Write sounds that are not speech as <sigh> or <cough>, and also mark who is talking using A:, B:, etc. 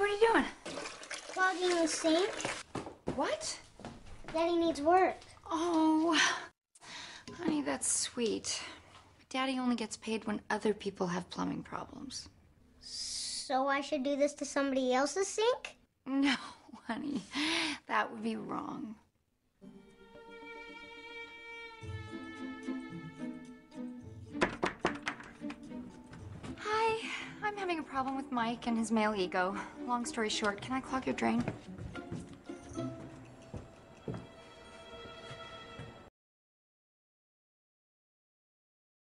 A: are you doing?
B: Clogging the sink.
A: What?
B: Daddy needs work.
A: Oh, honey, that's sweet. But Daddy only gets paid when other people have plumbing problems.
B: So I should do this to somebody else's sink?
A: No, <laughs> honey, that would be wrong. I'm having a problem with Mike and his male ego. Long story short, can I clog your drain?